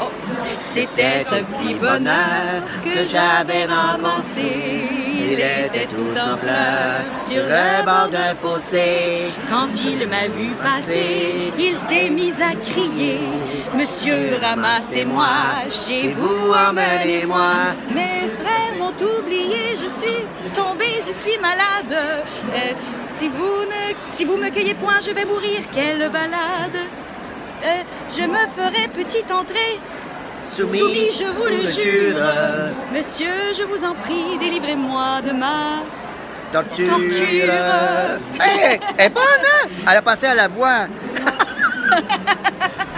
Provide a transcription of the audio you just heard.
Oh, c'était un petit bonheur que j'avais rencontré. Il était tout en pleurs sur le bord d'un fossé. Quand il m'a vu passer, il s'est mis à crier Monsieur, ramassez-moi, chez vous, emmenez-moi. Mes frères m'ont oublié, je suis tombée, je suis malade. Euh, si vous ne, me cueillez point, je vais mourir. Quelle balade! Euh, je me ferai petite entrée. Soumis, Soumis, je vous le jure. jure. Monsieur, je vous en prie, délivrez-moi de ma. Torture. Torture. Hey, elle est bonne, hein? Elle a passé à la voix.